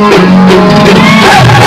Hey!